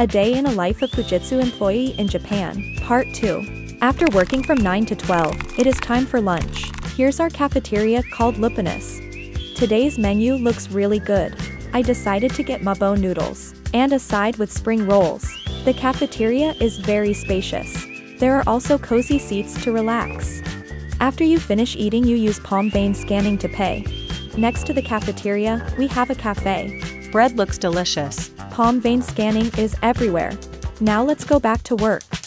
A Day in a Life of Fujitsu Employee in Japan, Part 2. After working from 9 to 12, it is time for lunch. Here's our cafeteria called Lupinus. Today's menu looks really good. I decided to get mabo noodles, and a side with spring rolls. The cafeteria is very spacious. There are also cozy seats to relax. After you finish eating you use palm vein scanning to pay. Next to the cafeteria, we have a cafe. Bread looks delicious. Palm vein scanning is everywhere. Now let's go back to work.